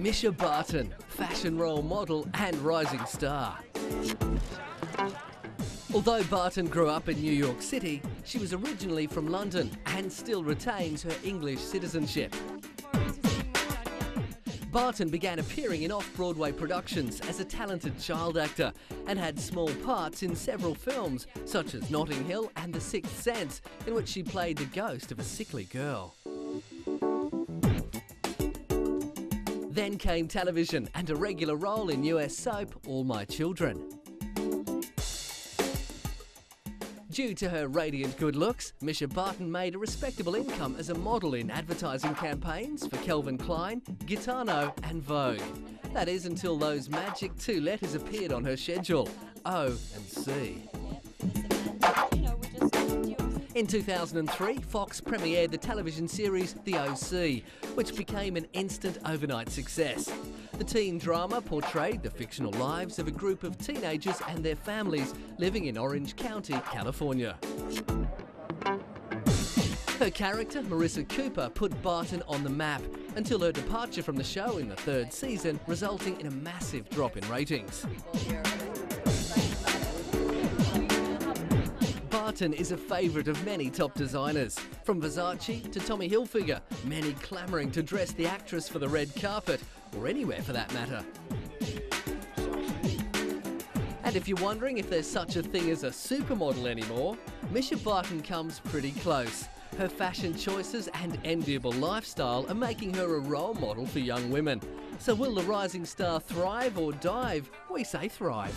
Mischa Barton, fashion role model and rising star. Although Barton grew up in New York City, she was originally from London and still retains her English citizenship. Barton began appearing in off-Broadway productions as a talented child actor and had small parts in several films, such as Notting Hill and The Sixth Sense, in which she played the ghost of a sickly girl. Then came television and a regular role in US soap All My Children. Due to her radiant good looks, Mischa Barton made a respectable income as a model in advertising campaigns for Calvin Klein, Gitano and Vogue. That is until those magic two letters appeared on her schedule, O and C. In 2003, Fox premiered the television series The OC, which became an instant overnight success. The teen drama portrayed the fictional lives of a group of teenagers and their families living in Orange County, California. Her character, Marissa Cooper, put Barton on the map until her departure from the show in the third season, resulting in a massive drop in ratings. Is a favourite of many top designers, from Versace to Tommy Hilfiger, many clamouring to dress the actress for the red carpet, or anywhere for that matter. And if you're wondering if there's such a thing as a supermodel anymore, Mischa Barton comes pretty close. Her fashion choices and enviable lifestyle are making her a role model for young women. So will the rising star thrive or dive? We say thrive.